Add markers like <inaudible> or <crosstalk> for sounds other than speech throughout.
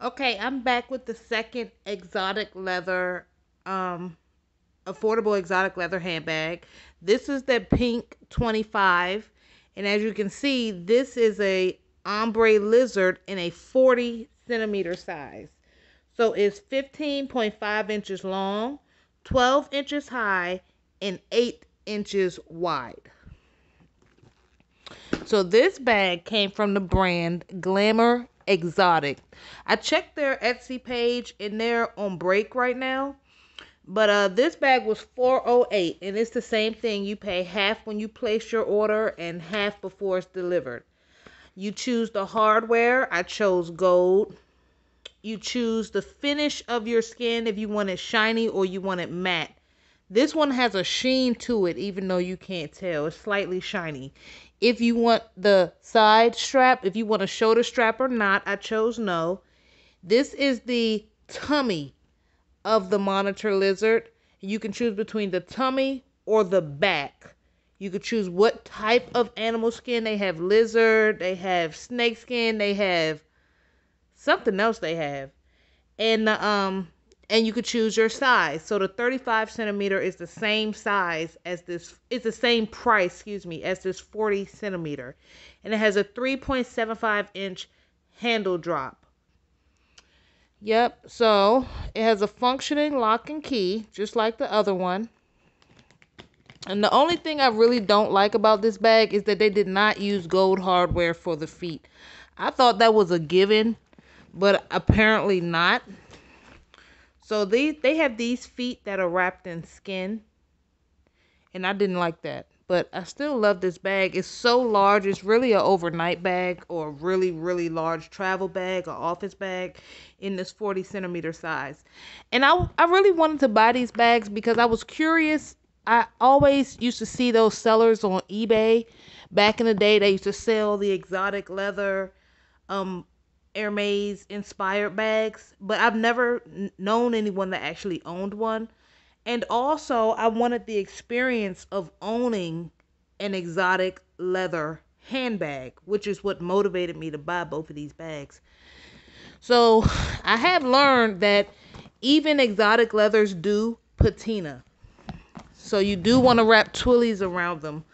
Okay, I'm back with the second exotic leather, um, affordable exotic leather handbag. This is the pink 25, and as you can see, this is a ombre lizard in a 40 centimeter size. So it's 15.5 inches long, 12 inches high, and 8 inches wide. So this bag came from the brand Glamour Exotic. I checked their Etsy page and they're on break right now. But uh, this bag was 408 and it's the same thing. You pay half when you place your order and half before it's delivered. You choose the hardware. I chose gold. You choose the finish of your skin if you want it shiny or you want it matte. This one has a sheen to it even though you can't tell. It's slightly shiny. If you want the side strap, if you want a shoulder strap or not, I chose no. This is the tummy of the monitor lizard. You can choose between the tummy or the back. You could choose what type of animal skin. They have lizard, they have snake skin, they have something else they have. And the um and you could choose your size. So the 35 centimeter is the same size as this, it's the same price, excuse me, as this 40 centimeter. And it has a 3.75 inch handle drop. Yep, so it has a functioning lock and key, just like the other one. And the only thing I really don't like about this bag is that they did not use gold hardware for the feet. I thought that was a given, but apparently not. So they they have these feet that are wrapped in skin. And I didn't like that. But I still love this bag. It's so large. It's really an overnight bag or a really, really large travel bag or office bag in this 40 centimeter size. And I, I really wanted to buy these bags because I was curious. I always used to see those sellers on eBay. Back in the day, they used to sell the exotic leather um, Hermes inspired bags, but I've never known anyone that actually owned one. And also, I wanted the experience of owning an exotic leather handbag, which is what motivated me to buy both of these bags. So, I have learned that even exotic leathers do patina. So, you do want to wrap twillies around them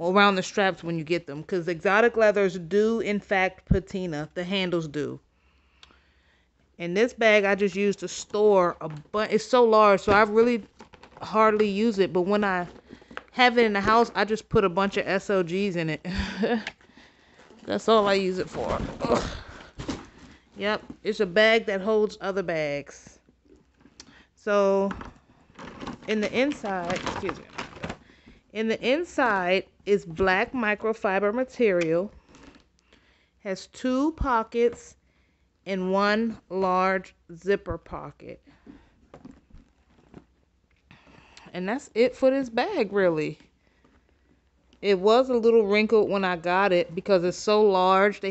around the straps when you get them. Because exotic leathers do in fact patina. The handles do. And this bag i just used to store a bunch it's so large so i really hardly use it. But when i have it in the house i just put a bunch of SLGs in it. <laughs> That's all i use it for. Ugh. yep it's a bag that holds other bags. So in the inside excuse me in the inside is black microfiber material. Has two pockets and one large zipper pocket. And that's it for this bag, really. It was a little wrinkled when I got it because it's so large. They